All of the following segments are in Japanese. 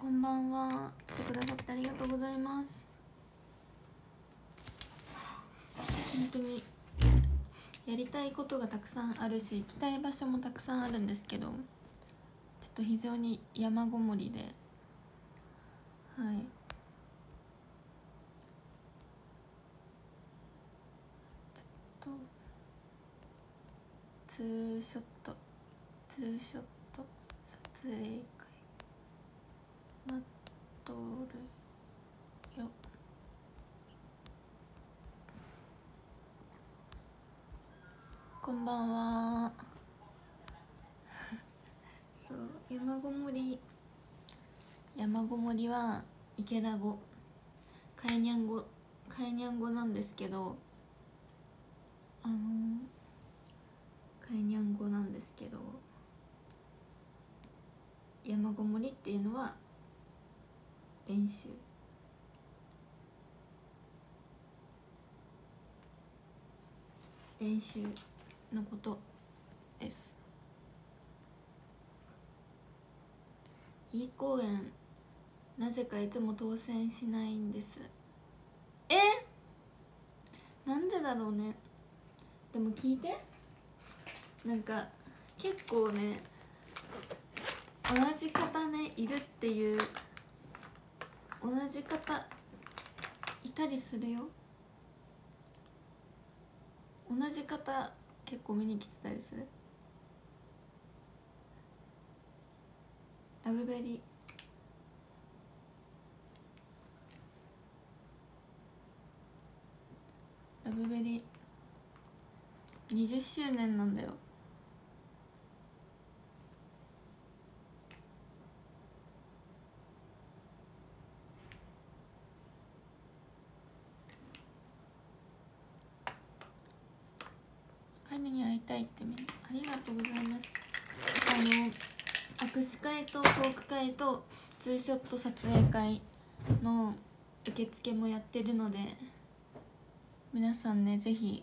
こんばんは。来てくださってありがとうございます。本当にやりたいことがたくさんあるし行きたい場所もたくさんあるんですけどちょっと非常に山ごもりで。はい。ちょっとツーショットツーショット撮影。待っとるよ。こんばんは。そう山ごもり。山ごもりは池田語かえにゃん語かえにゃん語なんですけどあのかえにゃん語なんですけど山ごもりっていうのは練習。練習のことです。いい公園なぜかいつも当選しないんです。え？なんでだろうね。でも聞いて。なんか結構ね同じ方ねいるっていう同じ方いたりするよ。同じ方結構見に来てたりする？ラブベリー。ラブベリー。20周年なんだよ彼に会いたいってみんなありがとうございます。あの握手会とトーク会とツーショット撮影会の受付もやってるので皆さんねぜひ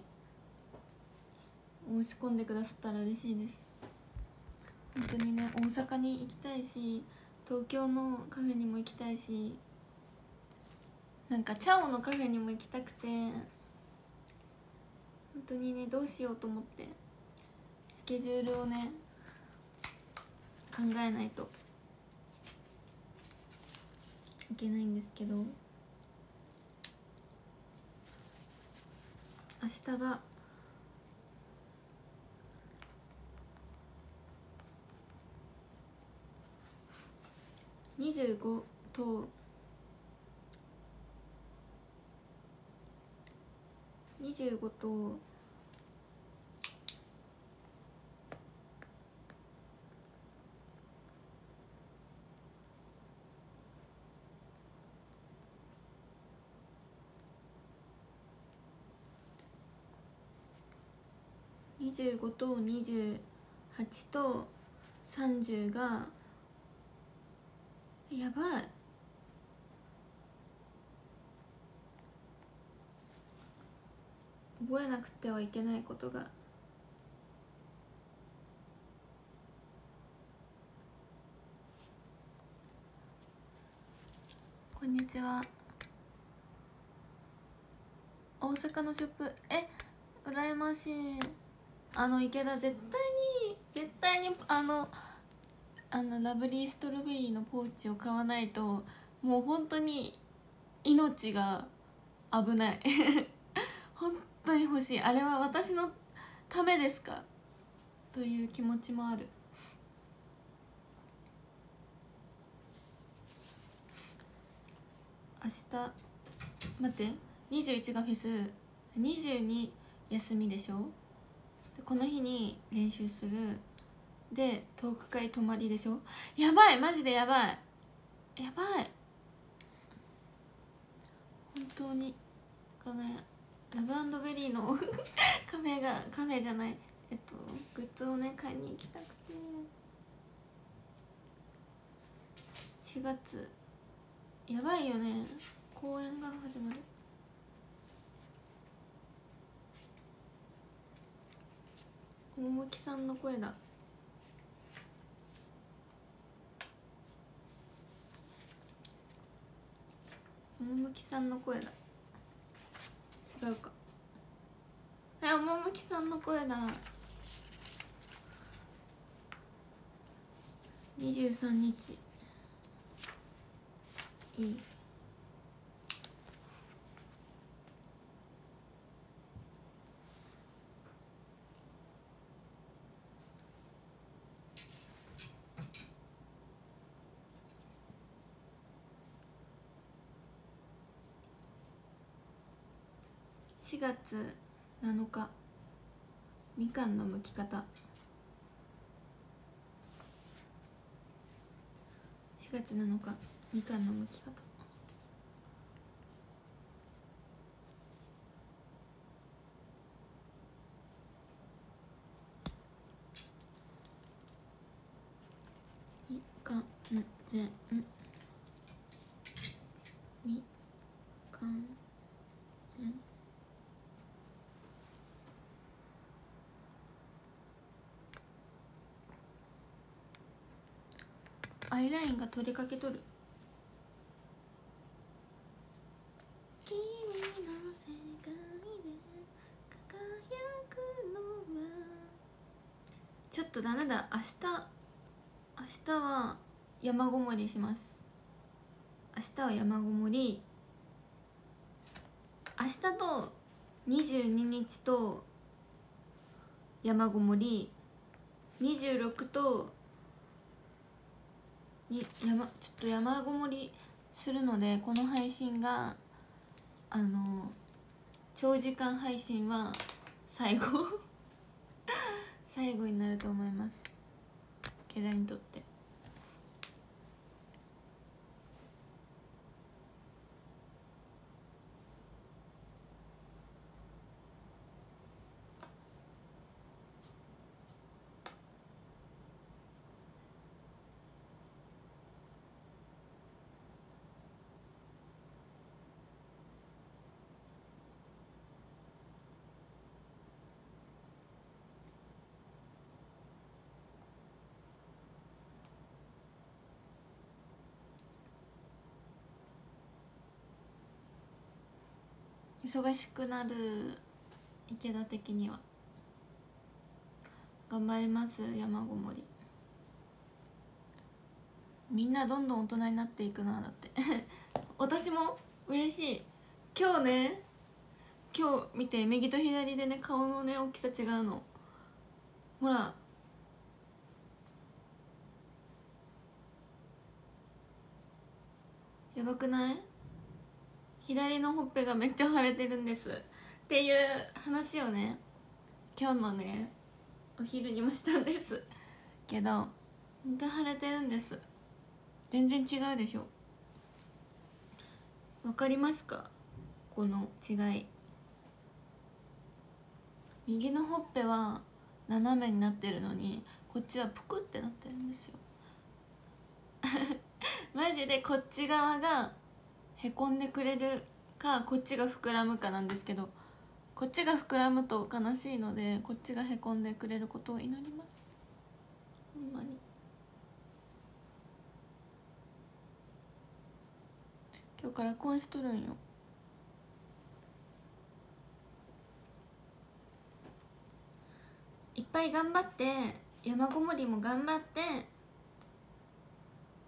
申し込んでくださったら嬉しいです。本当にね大阪に行きたいし東京のカフェにも行きたいしなんかチャオのカフェにも行きたくて本当にねどうしようと思って。ケジュールをね考えないといけないんですけど明日が25と25と25と28と30がやばい。覚えなくてはいけないことが。こんにちは。大阪のショップ。え羨ましい。あの池田絶対に絶対にあのあのラブリーストロベリーのポーチを買わないともう本当に命が危ない。本当に欲しい。あれは私のためですか？という気持ちもある。明日待って。21がフェス。22休みでしょ？この日に練習する。でトーク会泊まりでしょ？やばいマジでやばい。やばい。本当にこのラブベリーの カフェがカフェじゃない。えっとグッズをね買いに行きたくて。4月。やばいよね。公演が始まる。桃木さんの声だ。趣さんの声だ。違うか。え趣さんの声だ。23日。いい。4月7日。みかんの剥き方。4月7日みかんの剥き方。みかんぜんみかんぜんアイラインが取れかけとる。君の世界で輝くのは。ちょっとダメだ。明日明日は山ごもりします。明日は山ごもり。明日と22日と山ごもり。26とに山ちょっと山ごもりするのでこの配信があの長時間配信は最後 最後になると思います。ケラにとって。忙しくなる池田的には。頑張ります山ごもり。みんなどんどん大人になっていくなだって。私も嬉しい。今日ね今日見て右と左でね顔のね大きさ違うの。ほら。やばくない？左のほっぺがめっちゃ腫れてるんです。っていう話をね今日のねお昼にもしたんです。けどほんと腫れてるんです。全然違うでしょ。わかりますか？この違い。右のほっぺは斜めになってるのにこっちはぷくってなってるんですよ。マジでこっち側がへこんでくれるかこっちが膨らむかなんですけどこっちが膨らむと悲しいのでこっちがへこんでくれることを祈ります。ほんまに。今日から婚しとるんよ。いっぱい頑張って山ごもりも頑張って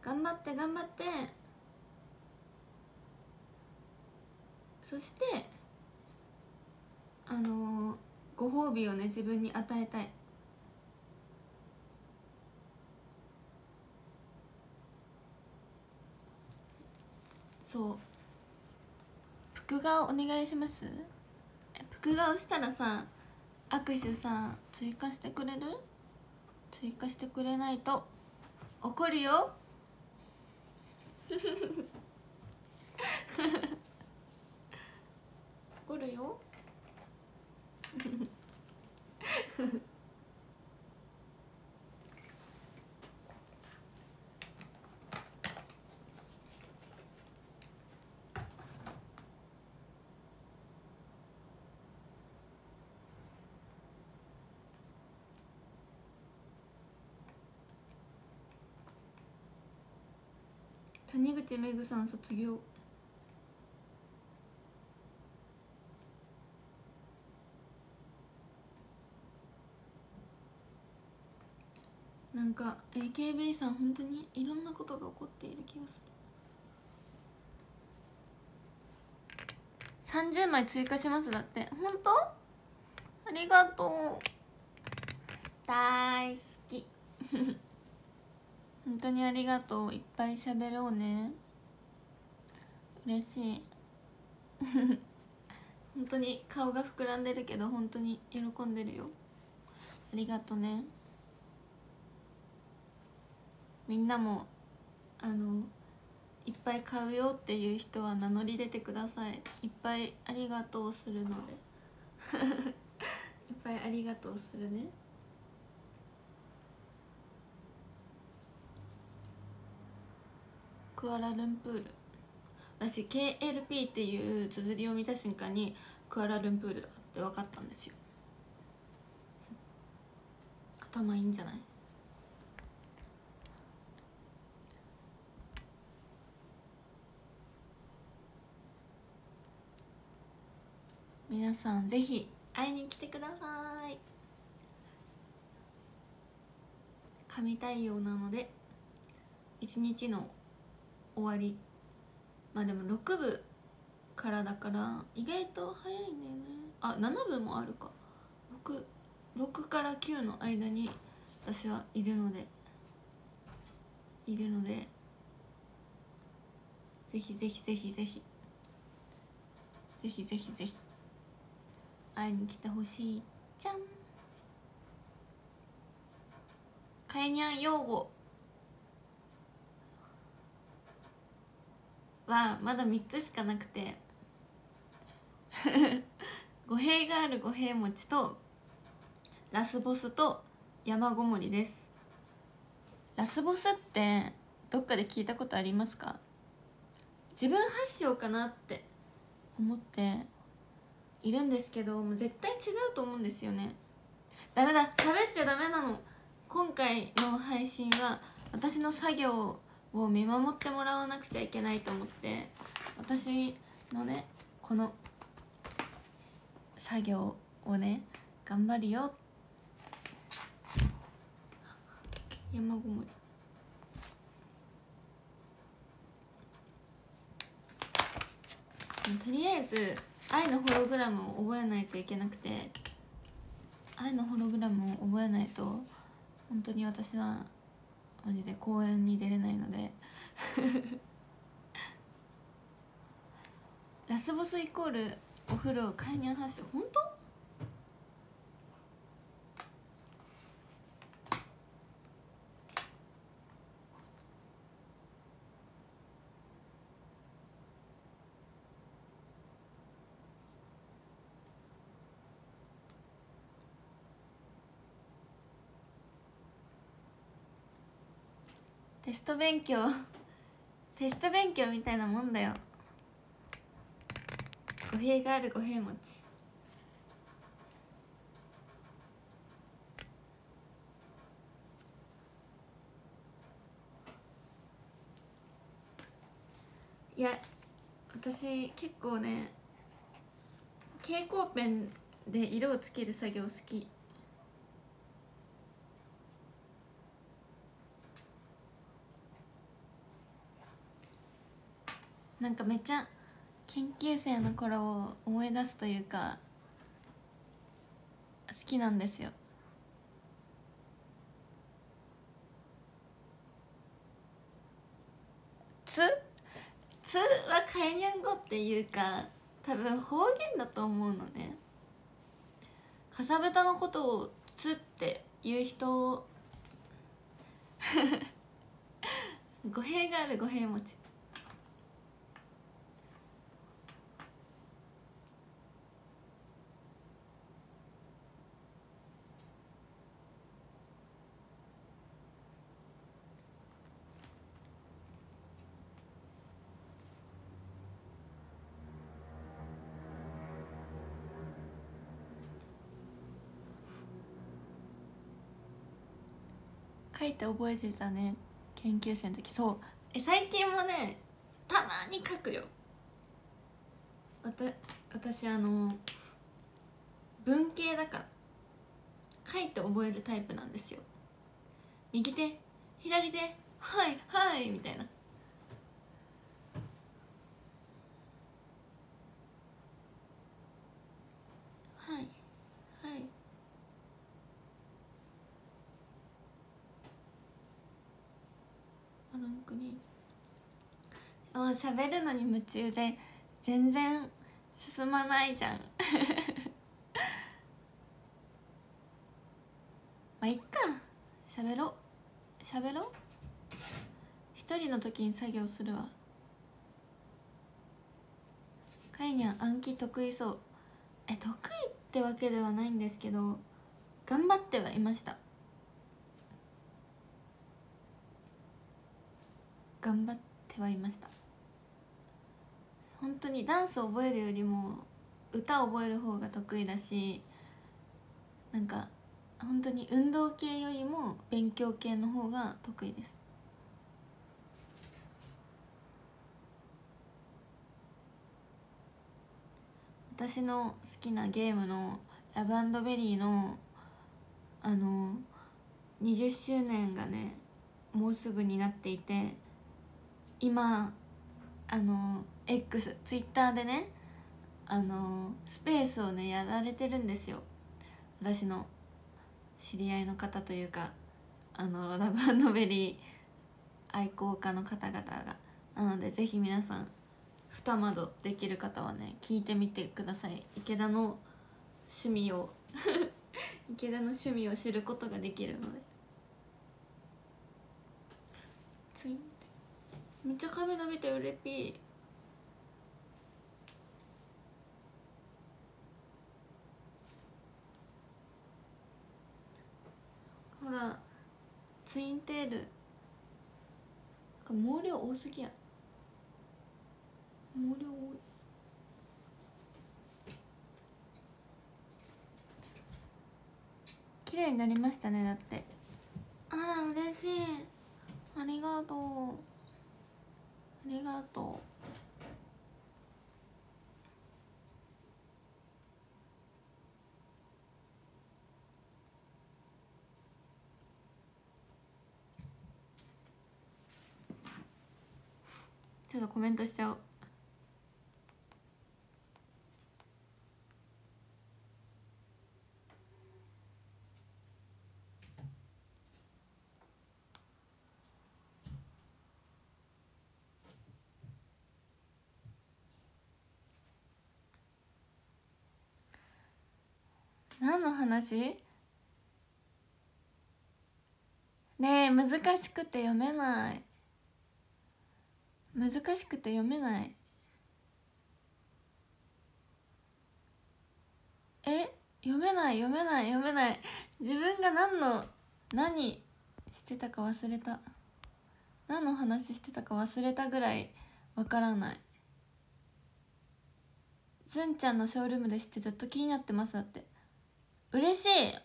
頑張って頑張ってそしてあのーご褒美をね自分に与えたい。そう。服画お願いします？え服画をしたらさ握手さ追加してくれる？追加してくれないと怒るよ。怒るよ。谷口めぐさん卒業。か AKB さん本当にいろんなことが起こっている気がする。30枚追加しますだって。本当？ありがとう。大好き。本当にありがとう。いっぱい喋ろうね。嬉しい。本当に顔が膨らんでるけど本当に喜んでるよ。ありがとね。みんなもあのいっぱい買うよっていう人は名乗り出てください。いっぱいありがとうするので。いっぱいありがとうするね。クアラルンプール。私 KLP っていう綴りを見た瞬間にクアラルンプールだって分かったんですよ。頭いいんじゃない？皆さんぜひ会いに来てください。神対応なので一日の終わりまあでも6部からだから意外と早いんだよね。あ7部もあるか。6, 6から9の間に私はいるのでいるのでぜひぜひぜひぜひ。ぜひぜひぜひ。会いに来てほしい。じゃん。かえにゃん用語はまだ3つしかなくて。語弊がある五平餅とラスボスと山ごもりです。ラスボスってどっかで聞いたことありますか？自分発祥かなって思って。いるんですけどもう絶対違うと思うんですよね。ダメだ喋っちゃダメなの。今回の配信は私の作業を見守ってもらわなくちゃいけないと思って私のねこの作業をね頑張るよ。山ごもり。とりあえず愛のホログラムを覚えないといけなくて愛のホログラムを覚えないと本当に私はマジで公園に出れないので ラスボスイコールお風呂買いに話本当？テスト勉強。テスト勉強みたいなもんだよ。語弊がある五平餅いや私結構ね蛍光ペンで色をつける作業好き。なんかめっちゃ研究生の頃を思い出すというか好きなんですよ。つ？つはカエニャン語っていうか多分方言だと思うのね。かさぶたのことをつって言う人 語弊がある語弊持ち。書いて覚えてたね。研究生の時。そう。え最近もねたまに書くよ。わた私あの文系だから。書いて覚えるタイプなんですよ。右手左手はいはいみたいなはいはいあランクにあ喋るのに夢中で全然進まないじゃん。まあいっか。喋ろう。喋ろ一人の時に作業するわ。かいにゃ暗記得意そう。え得意ってわけではないんですけど頑張ってはいました。頑張ってはいました。本当にダンス覚えるよりも歌覚える方が得意だしなんか本当に運動系よりも勉強系の方が得意です。私の好きなゲームの「ラブベリーの」あの20周年がねもうすぐになっていて今あの X ツイッターでねあのスペースをねやられてるんですよ。私の知り合いの方というかあのラブベリー愛好家の方々が。なのでぜひ皆さん二窓できる方はね聞いてみてください。池田の趣味を 池田の趣味を知ることができるので。ついめっちゃ髪伸びてうれぴー。ほらツインテール。毛量多すぎや毛量多い。綺麗になりましたねだって。あら嬉しい。ありがとう。ありがとう。ちょっとコメントしちゃおう。何の話？ねえ難しくて読めない。難しくて読めない。え？読めない読めない読めない。自分が何の何してたか忘れた。何の話してたか忘れたぐらいわからない。ずんちゃんのショールームでしてずっと気になってますだって。嬉しい。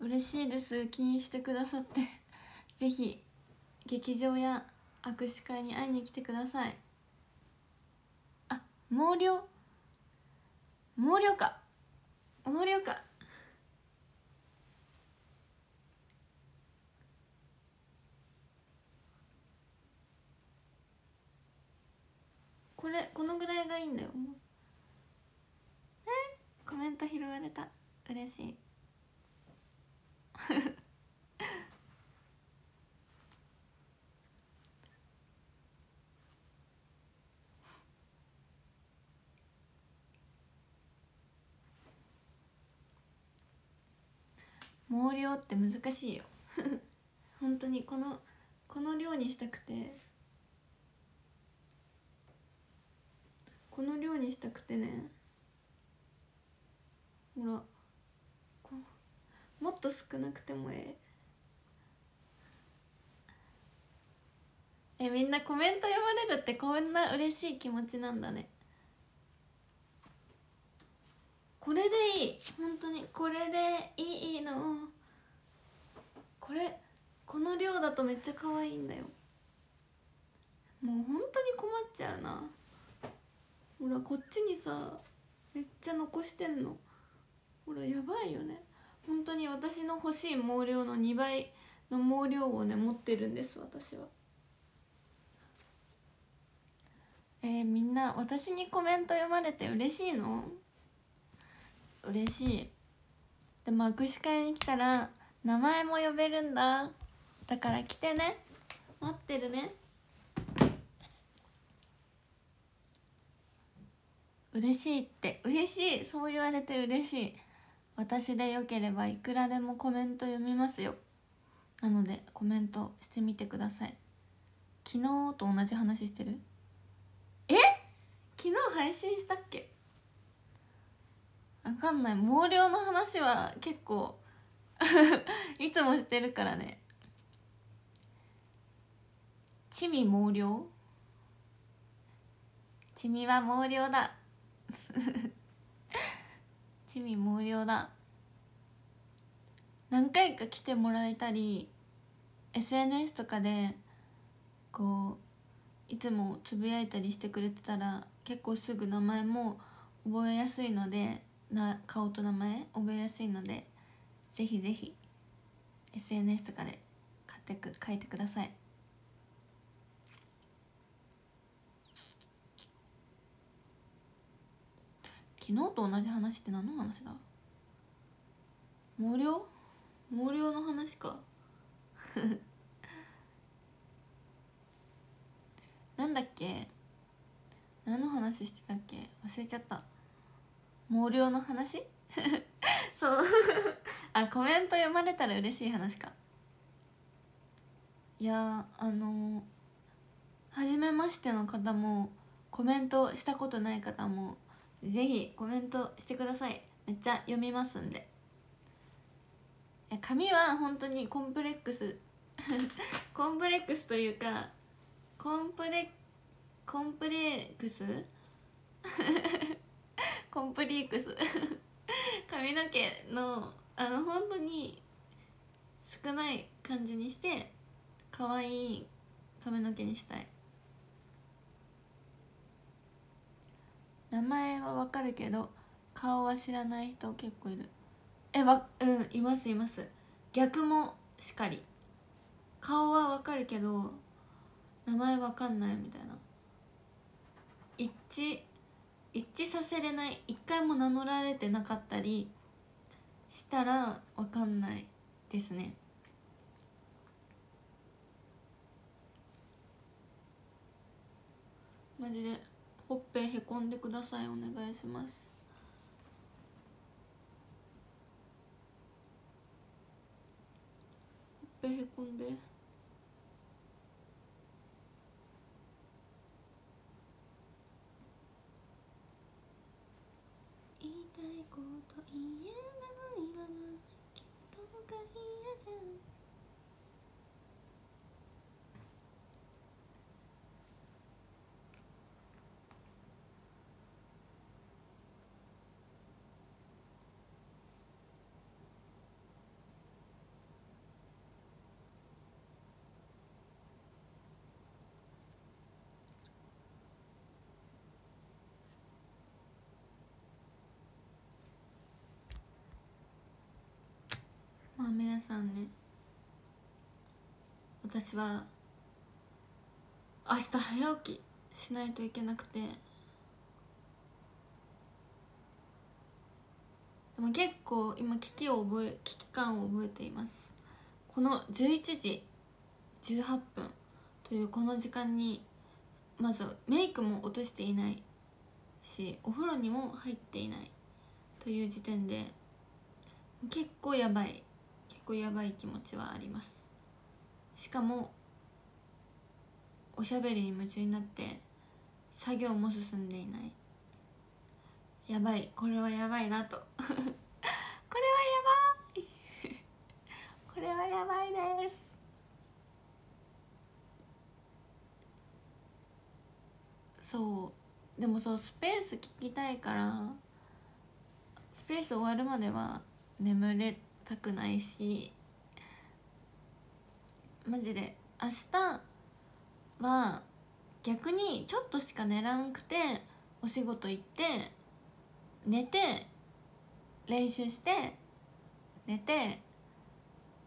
嬉しいです。気にしてくださって。ぜひ劇場や握手会に会いに来てください。あ毛量？毛量か。毛量か。これこのぐらいがいいんだよ。コメント拾われた。嬉しい。毛量って難しいよ。本当にこのこの量にしたくてこの量にしたくてねほらもっと少なくてもええ。えみんなコメント読まれるってこんな嬉しい気持ちなんだね。これでいい。本当に。これでいいの。これこの量だとめっちゃ可愛いんだよ。もう本当に困っちゃうな。ほらこっちにさめっちゃ残してんの。ほらやばいよね。本当に私の欲しい毛量の2倍の毛量をね持ってるんです私は。えー、みんな私にコメント読まれて嬉しいの？嬉しい。でも握手会に来たら名前も呼べるんだ。だから来てね。待ってるね。嬉しいって。嬉しい。そう言われて嬉しい。私でよければいくらでもコメント読みますよ。なのでコメントしてみてください。昨日と同じ話してる？え？昨日配信したっけ？わかんない。毛量の話は結構 いつもしてるからね。ちみ毛量？ちみは毛量だ。ちみ毛量だ。何回か来てもらえたり SNS とかでこういつもつぶやいたりしてくれてたら結構すぐ名前も覚えやすいのでな顔と名前覚えやすいのでぜひぜひ SNS とかで買ってく書いてください。昨日と同じ話って何の話だ？毛量？毛量の話か。なんだっけ？何の話してたっけ？忘れちゃった。毛量の話？そう。あコメント読まれたら嬉しい話か。いやあの初めましての方もコメントしたことない方もぜひコメントしてください。めっちゃ読みますんで。髪は本当にコンプレックス コンプレックスというかコンプレコンプレックス？コンプリークス？髪の毛のあの本当に少ない感じにして可愛い髪の毛にしたい。名前はわかるけど顔は知らない人結構いる。えわうんいますいます。逆もしかり。顔はわかるけど名前わかんないみたいな。一致一致させれない。一回も名乗られてなかったりしたらわかんないですね。マジで。ほっぺへこんでください。お願いします。ほっぺへこんで言いたいこと言えないままけどが嫌じゃんまあ皆さんね。私は明日早起きしないといけなくて。でも結構今危機を覚え危機感を覚えています。この11時18分というこの時間にまずメイクも落としていないしお風呂にも入っていないという時点で結構やばい。構やばい気持ちはあります。しかもおしゃべりに夢中になって作業も進んでいない。やばい。これはやばいなと。これはやばい。これはやばいです。そう。でもそうスペース聞きたいからスペース終わるまでは眠れたくないしマジで明日は逆にちょっとしか寝らんくてお仕事行って寝て練習して寝て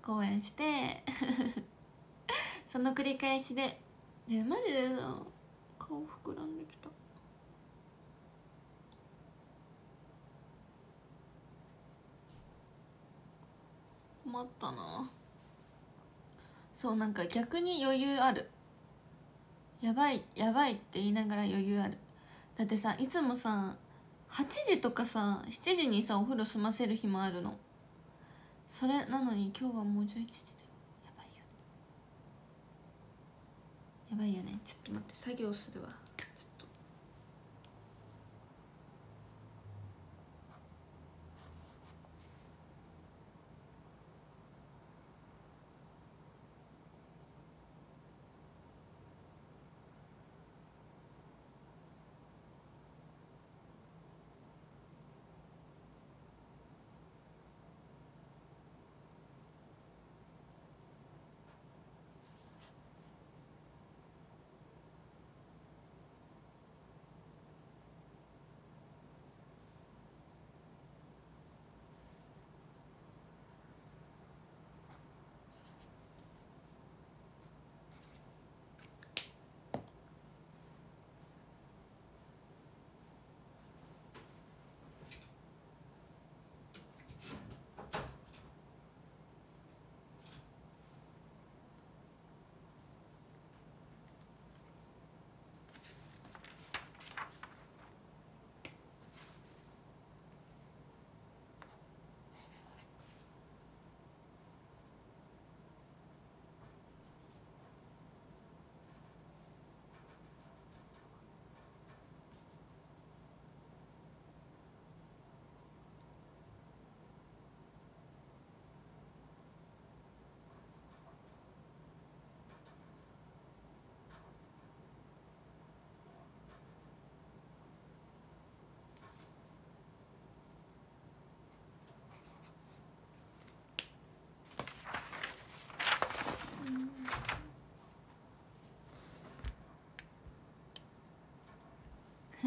公演して その繰り返しで。でマジでさ顔膨らんできた。困ったな。そうなんか逆に余裕ある。やばいやばいって言いながら余裕ある。だってさいつもさ8時とかさ7時にさお風呂済ませる日もあるの。それなのに今日はもう11時だよ。やばいよね。やばいよね。ちょっと待って作業するわ。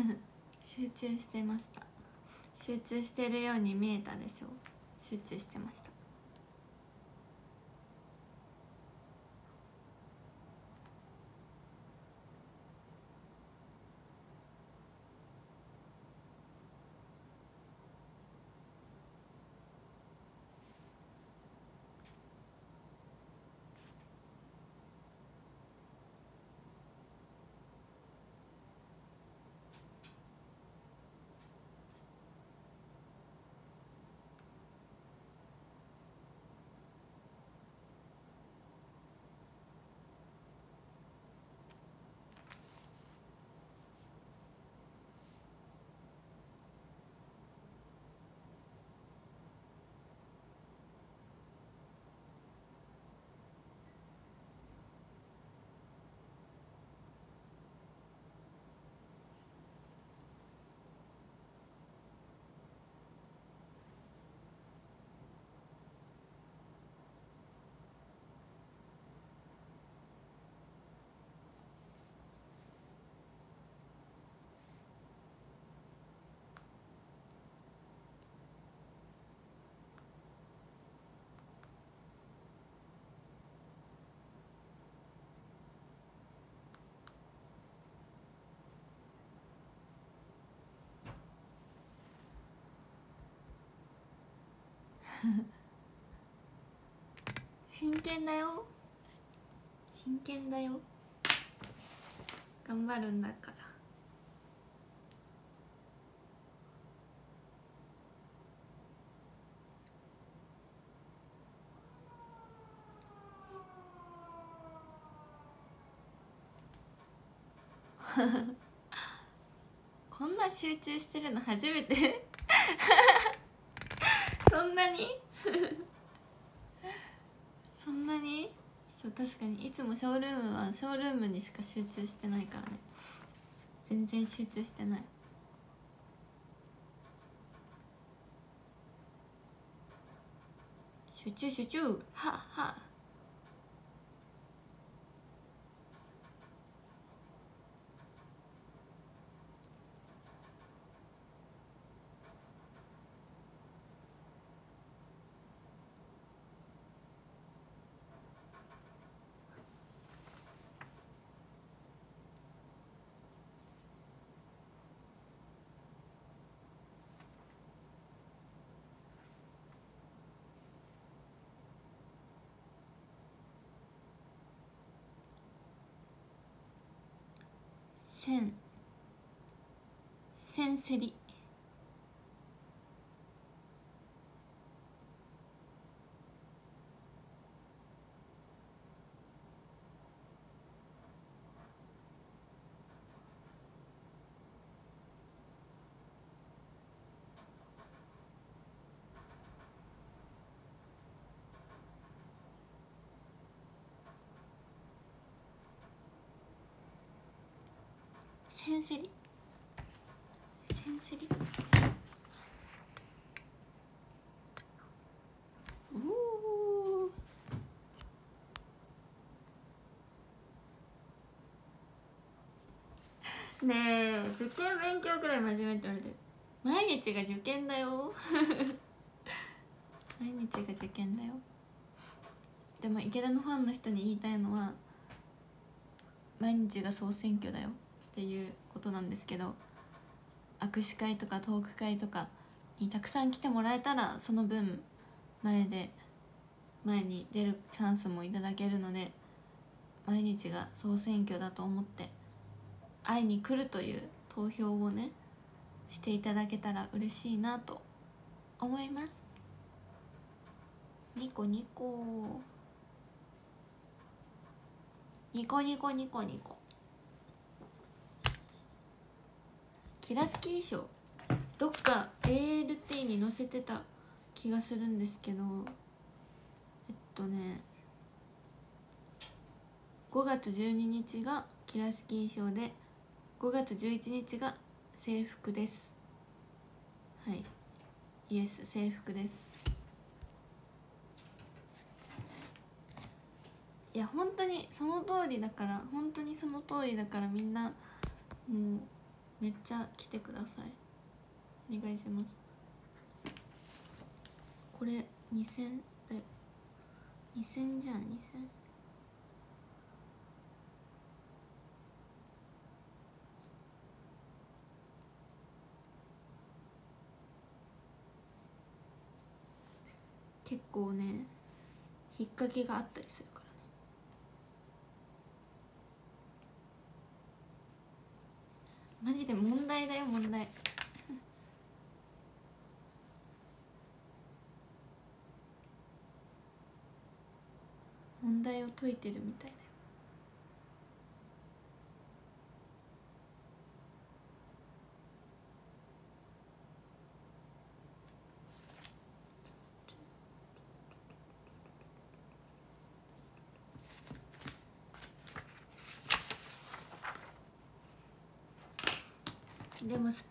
集中してました。集中してるように見えたでしょ集中してました。真剣だよ。真剣だよ。頑張るんだから。こんな集中してるの初めて。んなに？そんなに？そう確かに。いつもショールームはショールームにしか集中してないからね。全然集中してない。集中集中。はっはっ千千セリセンセリ。センセリ。おおねえ受験勉強くらい真面目って言われてる。毎日が受験だよ。毎日が受験だよ。でも池田のファンの人に言いたいのは毎日が総選挙だよっていうことなんですけど握手会とかトーク会とかにたくさん来てもらえたらその分前で前に出るチャンスもいただけるので毎日が総選挙だと思って会いに来るという投票をねしていただけたら嬉しいなと思います。ニコニコ。ニコニコニコニコ。キラスキー賞どっか ALT に載せてた気がするんですけどえっとね5月12日がキラスキー賞で5月11日が制服です。はい。イエス制服です。いや本当にその通りだから本当にその通りだからみんなもうめっちゃ来てください。お願いします。これ2000だよ2000じゃん2000結構ね引っ掛けがあったりするからねマジで問題だよ問題。問題を解いてるみたいだよ。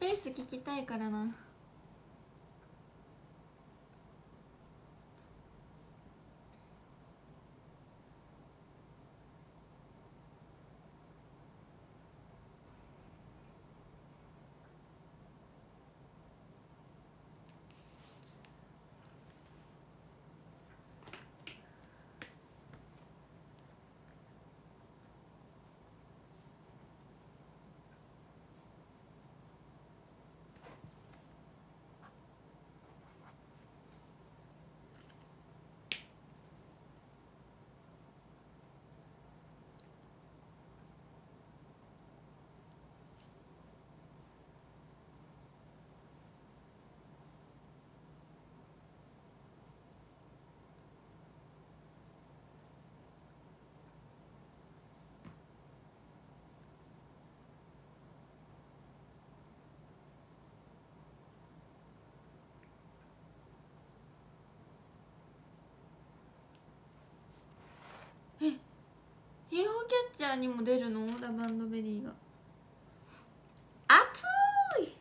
でもスペース聞きたいからなえ UFO キャッチャーにも出るの？ラバンドベリーが。熱い。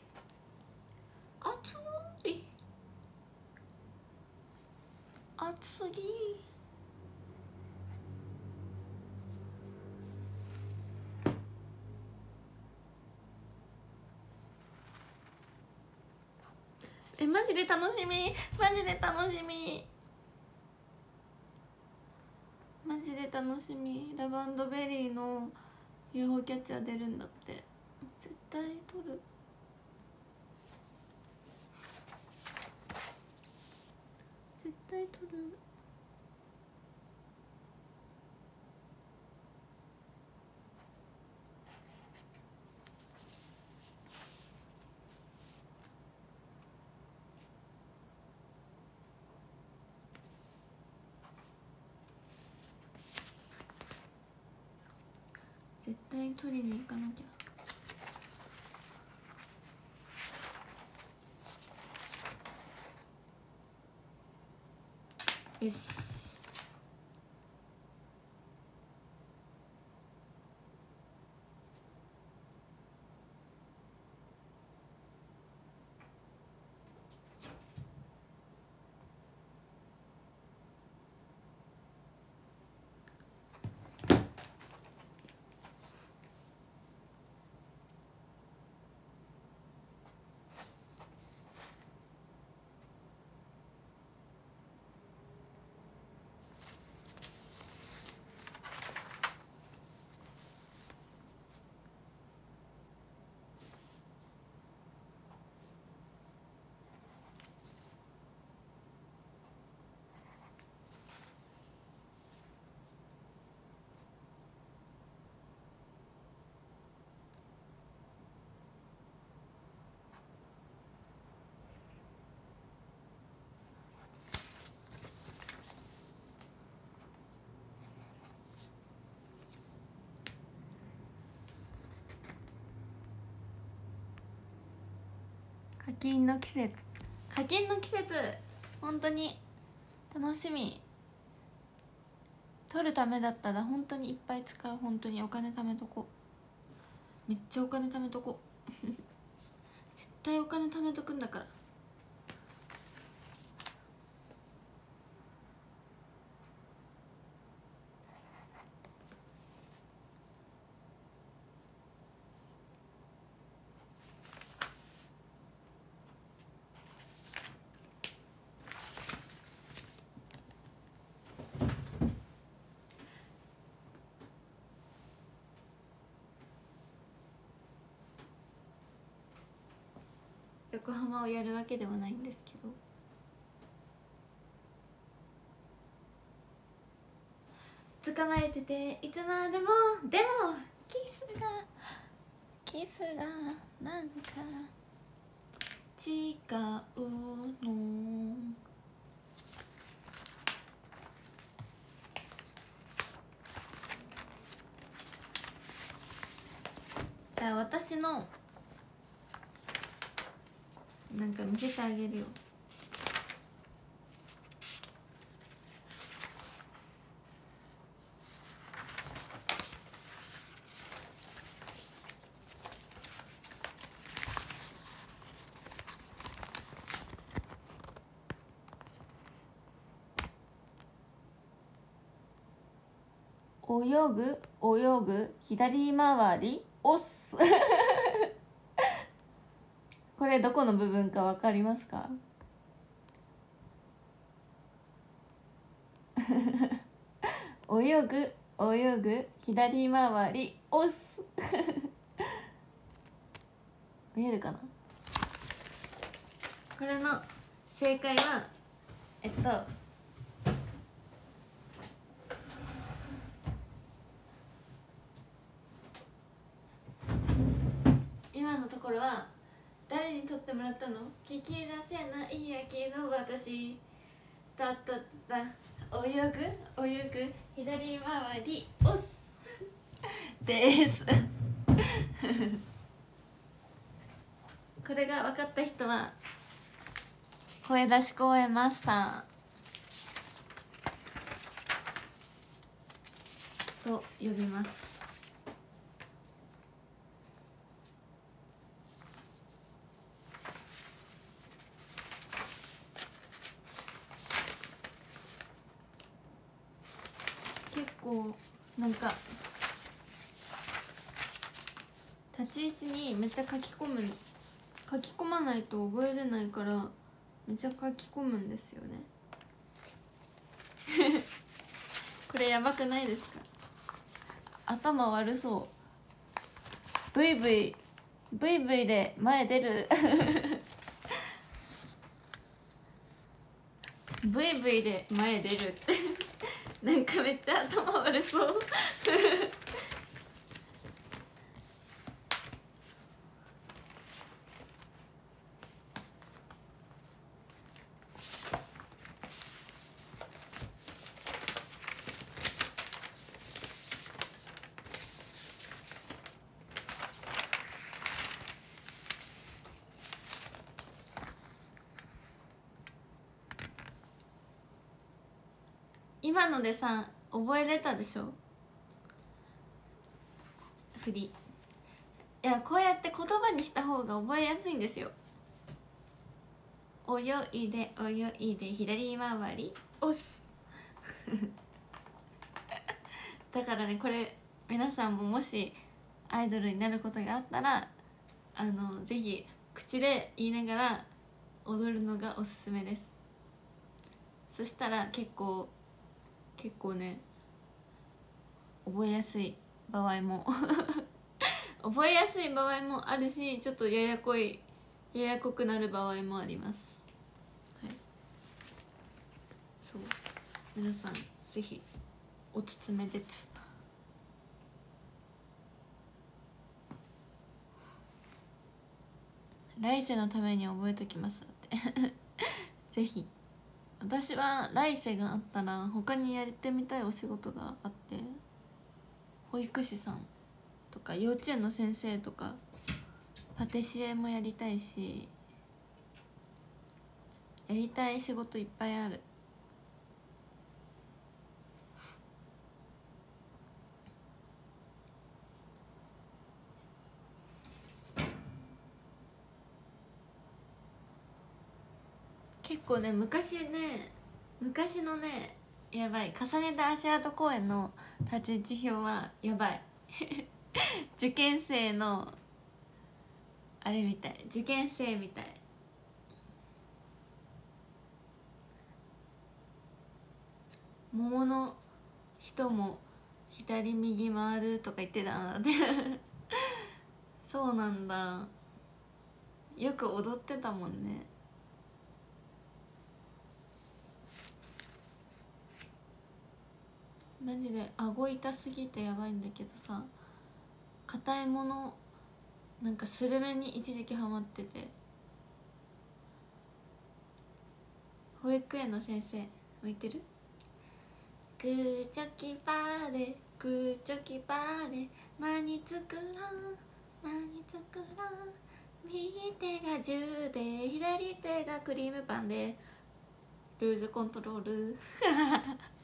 熱い。熱すぎ。えマジで楽しみ。マジで楽しみマジで楽しみ。ラバンドベリーの UFO キャッチャー出るんだって。絶対撮る。絶対撮る絶対取りに行かなきゃ。よし。課金の季節。課金の季節本当に楽しみ。取るためだったら本当にいっぱい使う。本当にお金貯めとこめっちゃお金貯めとこ 絶対お金貯めとくんだから。をやるわけではないんですけど。捕まえてていつまでもでもキスがキスがなんか違うの。じゃあ私のなんか見せてあげるよ。泳ぐ泳ぐ左回り押す。れどこの部分かわかりますか？泳ぐ泳ぐ左回り押す。見えるかな？これの正解はえっと今のところは誰に撮ってもらったの？聞き出せないやけど私たったった泳ぐ？泳ぐ。左回り。押す。です。これが分かった人は声出し公演マスター。と呼びます結構なんか立ち位置にめっちゃ書き込む書き込まないと覚えれないからめっちゃ書き込むんですよね。これやばくないですか？頭悪そう。ブイブイブイブイで前出る。ブイブイで前出るって。なんかめっちゃ頭悪そう今のでさ覚えれたでしょ？振り。いやこうやって言葉にした方が覚えやすいんですよ。泳いで泳いで左回り。押す。だからねこれ皆さんももしアイドルになることがあったらあのぜひ口で言いながら踊るのがおすすめです。そしたら結構結構ね覚えやすい場合も 覚えやすい場合もあるしちょっとややこいややこくなる場合もあります。はい。そう。皆さんぜひおすすめです。来世のために覚えときますって。ぜひ。私は来世があったら他にやってみたいお仕事があって保育士さんとか幼稚園の先生とかパティシエもやりたいしやりたい仕事いっぱいある結構ね昔ね昔のねやばい重ねた足跡公園の立ち位置表はやばい。受験生のあれみたい受験生みたい。桃の人も左右回るとか言ってたな。っ てそうなんだ。よく踊ってたもんね。マジで顎痛すぎてやばいんだけどさ硬いものなんかスルメに一時期ハマってて。保育園の先生向いてる？グーチョキパーでグーチョキパーで何作らん何作らん。右手が銃で左手がクリームパンで。ルーズコントロール。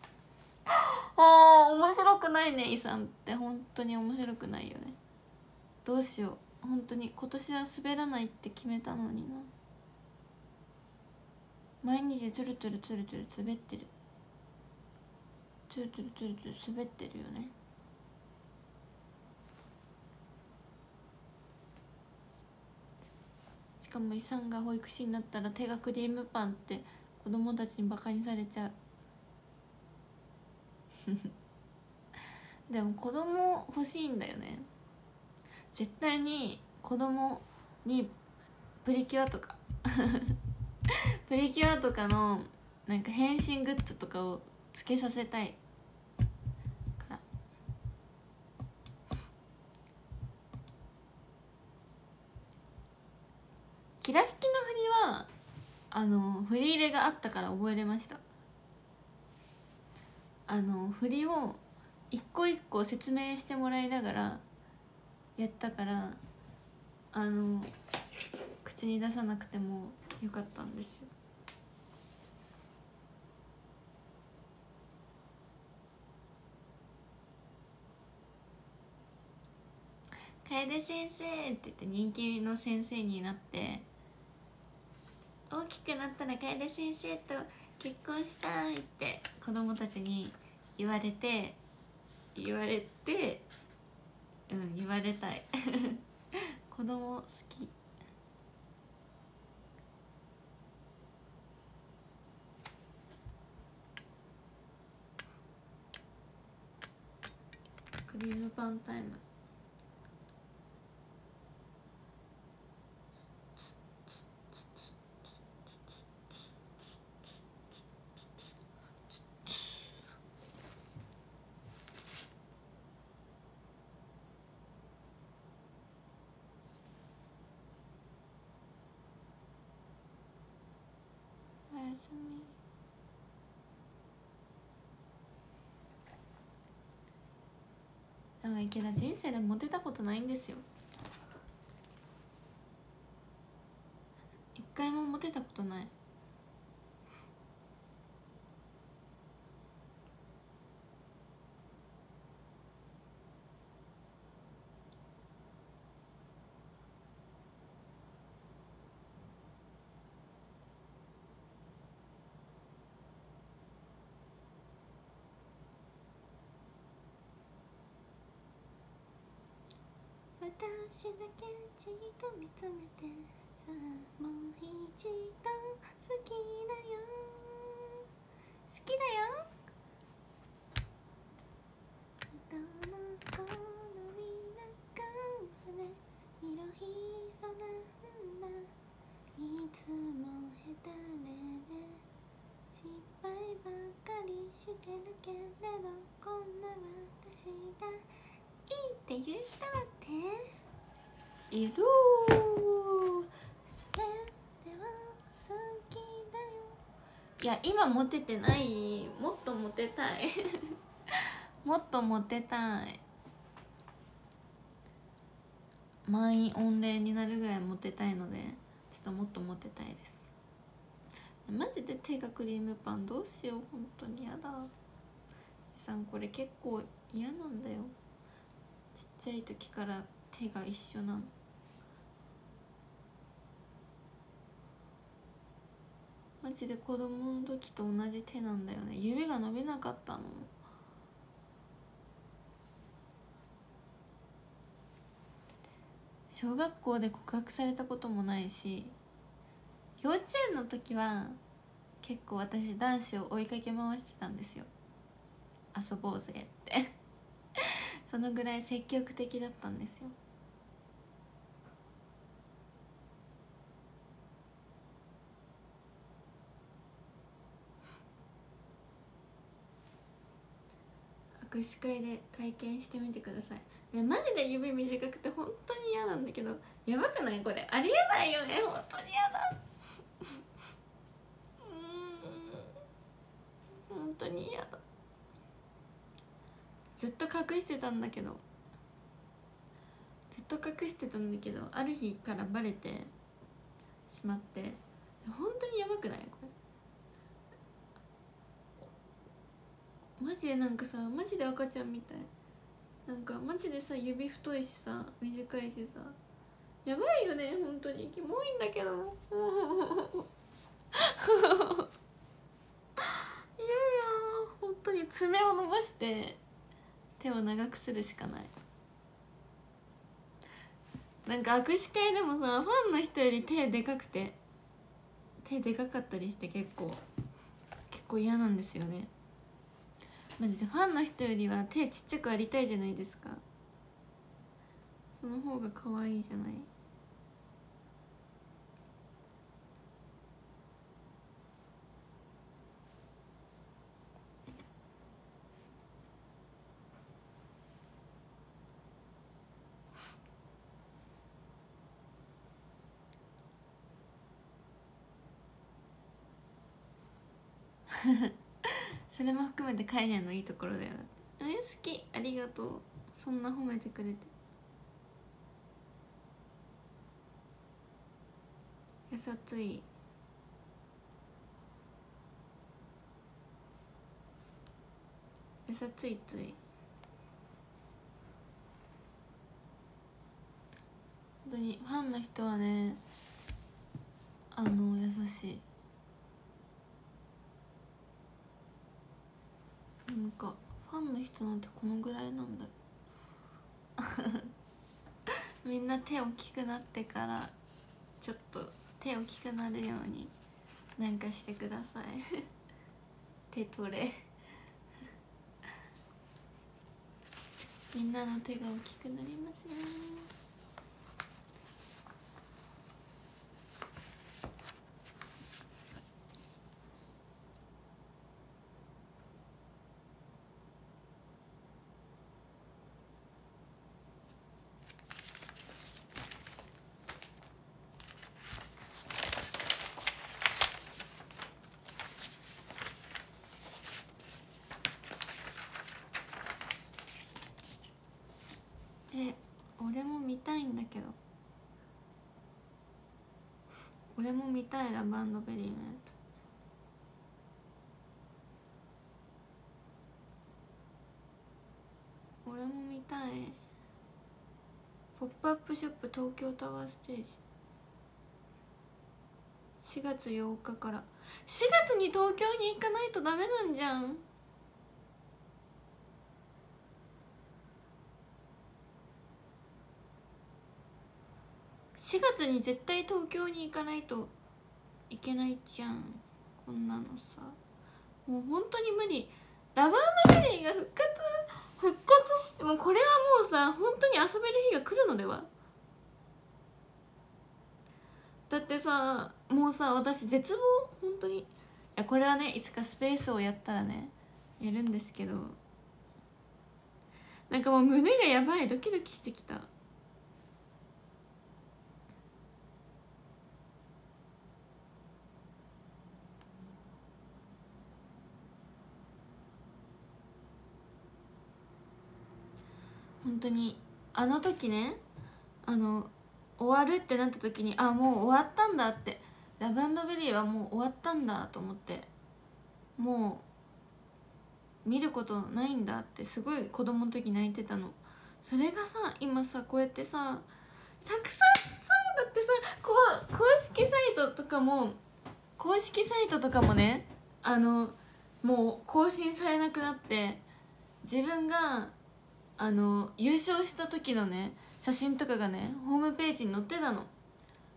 あー面白くないねイさんって。本当に面白くないよね。どうしよう。本当に今年は滑らないって決めたのにな。毎日ツルツルツルツル滑ってる。ツルツルツルツル滑ってるよね。しかもイさんが保育士になったら手がクリームパンって子供たちにバカにされちゃう。でも子供欲しいんだよね。絶対に子供にプリキュアとか プリキュアとかのなんか変身グッズとかをつけさせたい。から。キラスキの振りはあの振り入れがあったから覚えれました。あの振りを一個一個説明してもらいながらやったからあの口に出さなくてもよかったんですよ楓先生って言って人気の先生になって大きくなったら楓先生と結婚したいって子供たちに言われて言われてうん言われたい。子供好き。クリームパンタイムおやすみでも池田人生でモテたことないんですよ一回もモテたことない私だけじっと見つめてさあもう一度好きだよ。好きだよ。人の好み仲間でいろいろなんだ。いつもヘタレで失敗ばっかりしてるけれどこんな私がいいっていう人だって。いる。それは好きだよいや今モテてない。もっとモテたい。もっとモテたい。満員御礼になるぐらいモテたいのでちょっともっとモテたいです。マジで手がクリームパンどうしよう。本当にやだ。さんこれ結構嫌なんだよ。ちっちゃい時から手が一緒なの。マジで子供の時と同じ手なんだよね。指が伸びなかったの。小学校で告白されたこともないし幼稚園の時は結構私男子を追いかけ回してたんですよ。遊ぼうぜって。そのぐらい積極的だったんですよ。握手会で体験してみてくださいねマジで指短くて本当に嫌なんだけどやばくないこれありえないよね本当に嫌だうん本当に嫌だずっと隠してたんだけどずっと隠してたんだけどある日からバレてしまって本当にやばくないこれマジでなんかさマジで赤ちゃんみたい。なんかマジでさ指太いしさ短いしさ。やばいよね本当に。キモいんだけど。いやいや本当に。爪を伸ばして手を長くするしかない。なんか握手会でもさファンの人より手でかくて手でかかったりして結構結構嫌なんですよね。マジでファンの人よりは手ちっちゃくありたいじゃないですか。その方が可愛いじゃない？それも含めて海外のいいところだよ。え好き。ありがとう。そんな褒めてくれて。やさつい。やさついつい。本当にファンの人はねあの優しい。なんかファンの人なんてこのぐらいなんだ。みんな手大きくなってからちょっと手大きくなるようになんかしてください。手取れ。みんなの手が大きくなりますよえ俺も見たいんだけど。俺も見たいラバンドベリーのやつ。俺も見たい。ポップアップショップ東京タワーステージ。4月8日から。4月に東京に行かないとダメなんじゃん。4月に絶対東京に行かないといけないじゃんこんなのさ。もう本当に無理。ラバーマベリーが復活復活してもうこれはもうさ本当に遊べる日が来るのでは？だってさもうさ私絶望本当に。いやこれはねいつかスペースをやったらねやるんですけど。なんかもう胸がやばいドキドキしてきた。本当にあの時ねあの終わるってなった時にあもう終わったんだってラブベリーはもう終わったんだと思ってもう見ることないんだってすごい子供の時泣いてたの。それがさ今さこうやってさたくさんさだってさ公式サイトとかも公式サイトとかもねあのもう更新されなくなって自分があの優勝した時のね写真とかがねホームページに載ってたの。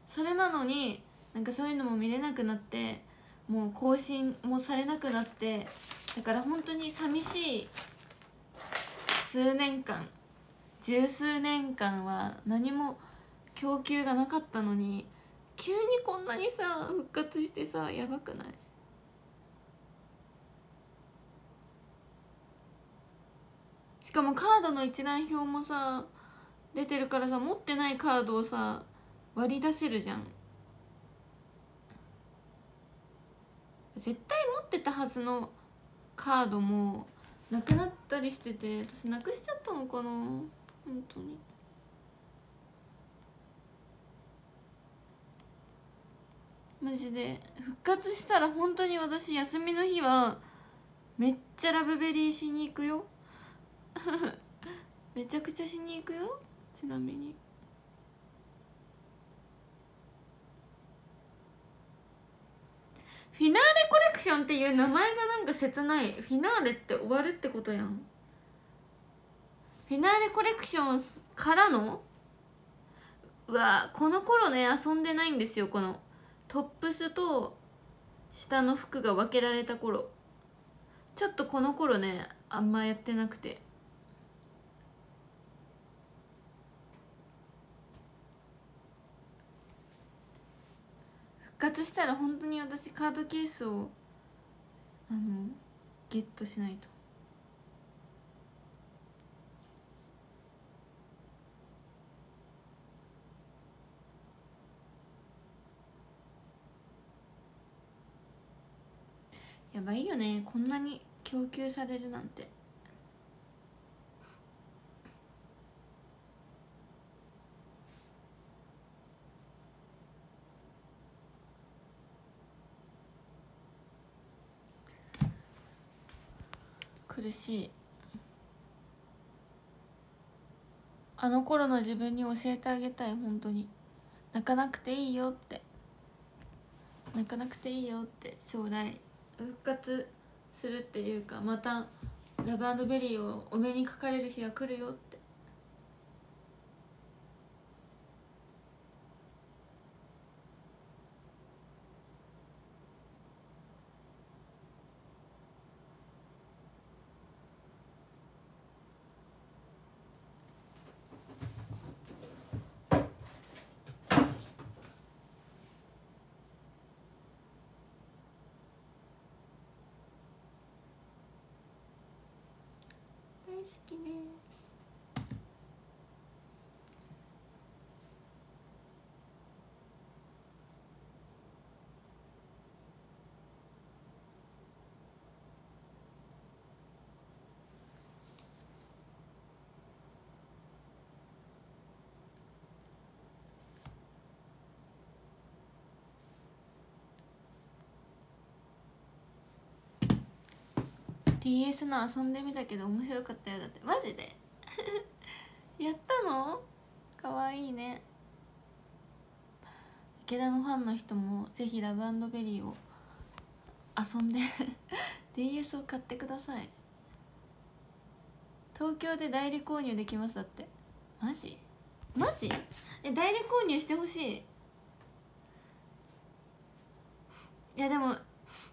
それなのになんかそういうのも見れなくなってもう更新もされなくなってだから本当に寂しい数年間十数年間は何も供給がなかったのに急にこんなにさ復活してさやばくない？しかもカードの一覧表もさ出てるからさ持ってないカードをさ割り出せるじゃん。絶対持ってたはずのカードもなくなったりしてて私なくしちゃったのかな本当に。マジで復活したら本当に私休みの日はめっちゃラブベリーしに行くよ。めちゃくちゃしに行くよちなみに。フィナーレコレクションっていう名前がなんか切ない。フィナーレって終わるってことやん。フィナーレコレクションからの？うわこの頃ね遊んでないんですよこの。トップスと下の服が分けられた頃。ちょっとこの頃ねあんまやってなくて活したら本当に私カードケースをあのゲットしないと。やばいよね。こんなに供給されるなんて。苦しい。あの頃の自分に教えてあげたい本当に。泣かなくていいよって。泣かなくていいよって将来。復活するっていうかまたラブベリーをお目にかかれる日が来るよって。好きです DS の遊んでみたけど面白かったよだって。マジで？やったの？かわいいね。池田のファンの人もぜひラブベリーを遊んで DS を買ってください。東京で代理購入できますだって。マジ？マジ？え代理購入してほしい。いやでも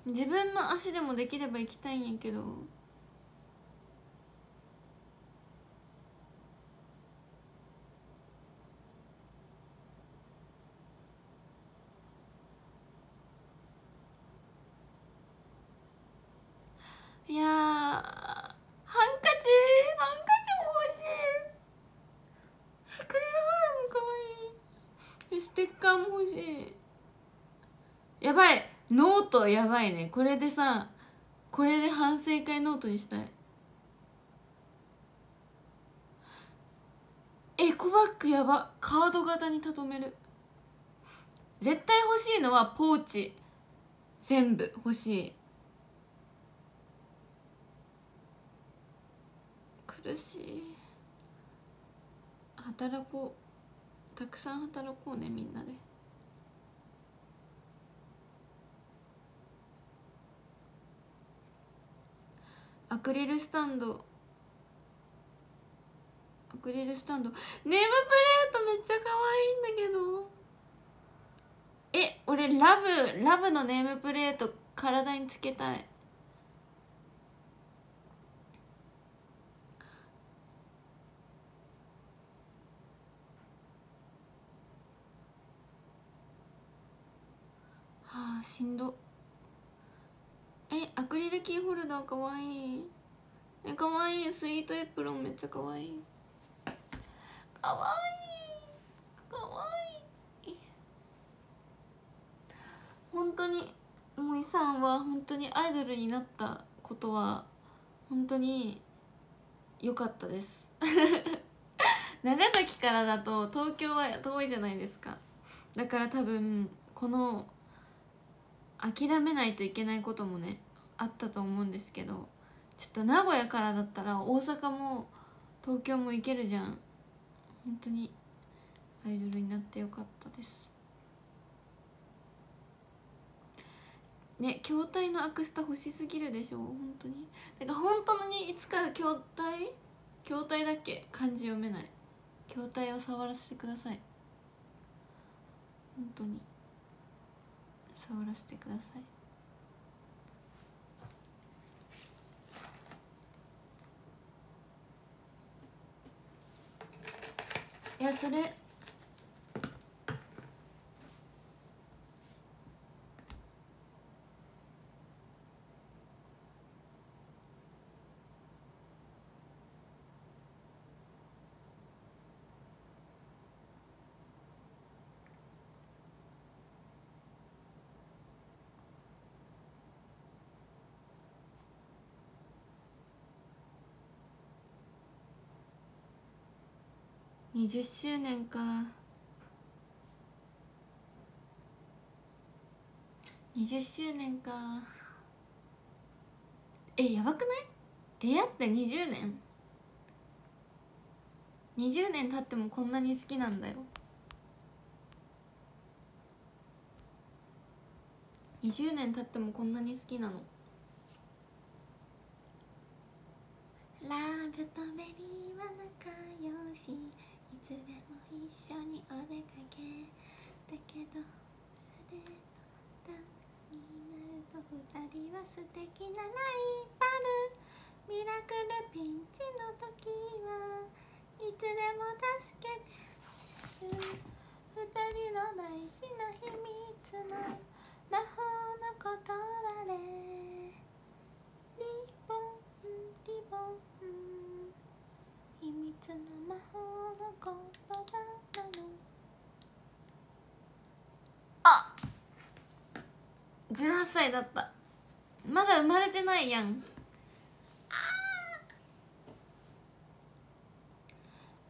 自分の足でもできれば行きたいんやけど。いやハンカチ？ハンカチも欲しい。クリアファイルもかわいい。ステッカーも欲しい。やばい。ノートやばいね。これでさこれで反省会ノートにしたい。エコバッグやば。カード型にたためる。絶対欲しいのはポーチ。全部欲しい。苦しい。働こう。たくさん働こうねみんなで。アクリルスタンド。アクリルスタンド。ネームプレートめっちゃ可愛いんだけど。え俺ラブラブのネームプレート体につけたい。はあしんど。えアクリルキーホルダーかわいい。えかわいい。スイートエプロンめっちゃかわいい。かわいい。かわいい。本当にもさんは本当にアイドルになったことは本当に良かったです。長崎からだと東京は遠いじゃないですか。だから多分この諦めないといけないこともねあったと思うんですけどちょっと名古屋からだったら大阪も東京も行けるじゃん。本当にアイドルになってよかったです。ね筐体のアクスタ欲しすぎるでしょ本当に。だから本当にいつか筐体筐体だっけ？漢字読めない。筐体を触らせてください。本当に。触らせてください。いやそれ20周年か。20周年か。えやばくない？出会って20年20年経ってもこんなに好きなんだよ。20年経ってもこんなに好きなのラブとベリーは仲良しいつでも一緒にお出かけだけどおしゃれとダンスになると二人は素敵なライバルミラクルピンチの時はいつでも助けて二人の大事な秘密の魔法の言葉でリボンリボン秘密の魔法の言葉なの。18歳だった。まだ生まれてないやん。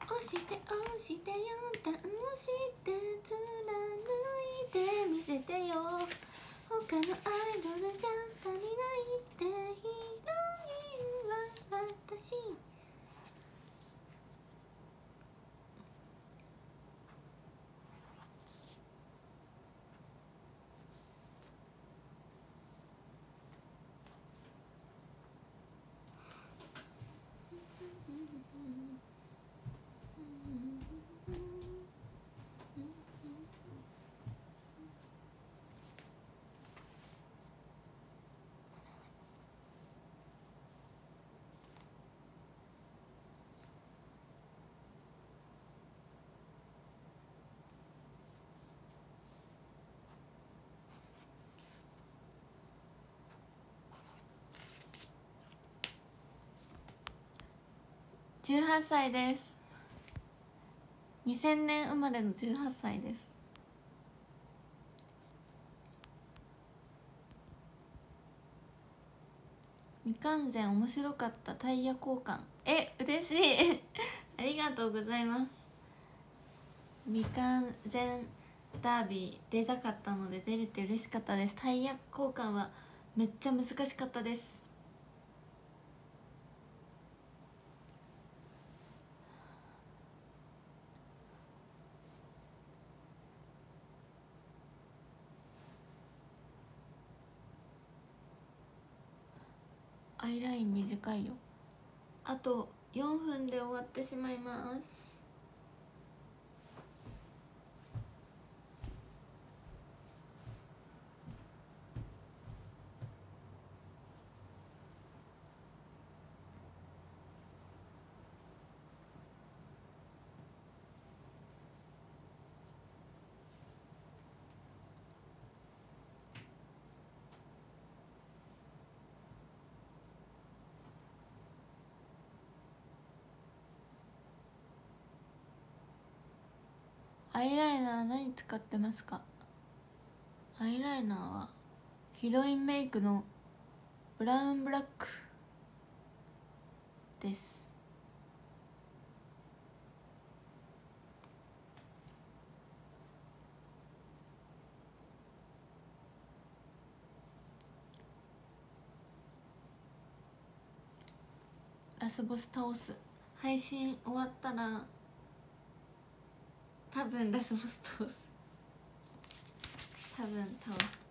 押して押してよ。ダウンして貫いて見せてよ。他のアイドルじゃ足りないって。ヒロインは私。18歳です。2000年生まれの18歳です。未完全面白かったタイヤ交換。え嬉しい。ありがとうございます。未完全ダービー出たかったので出れて嬉しかったです。タイヤ交換はめっちゃ難しかったです。イライン短いよ。あと4分で終わってしまいます。アイライナー何使ってますか？アイライナーはヒロインメイクのブラウンブラックです。ラスボス倒す。配信終わったら多分ラスボス倒す。多分倒す。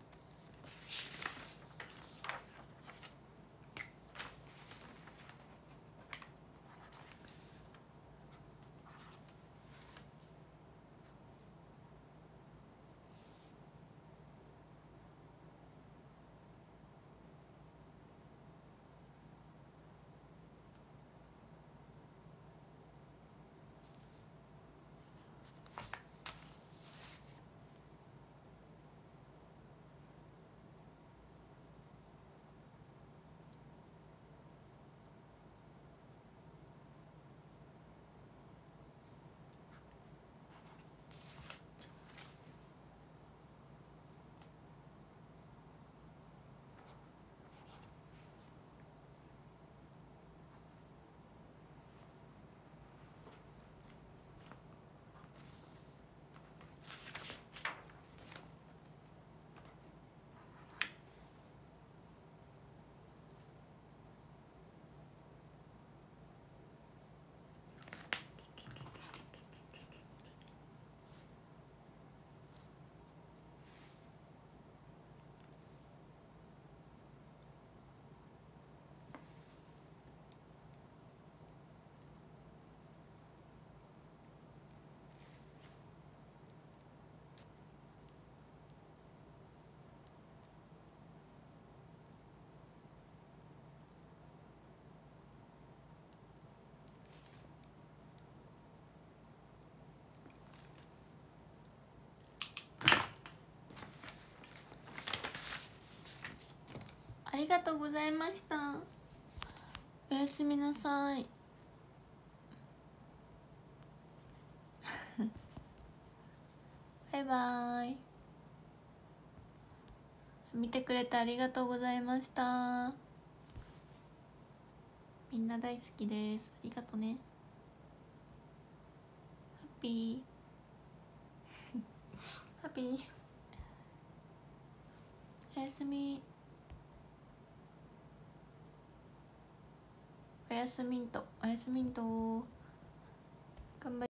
ありがとうございました。おやすみなさい。バイバイ。見てくれてありがとうございました。みんな大好きです。ありがとね。ハッピー。ハッピー。おやすみ。おやすみんとおやすみんと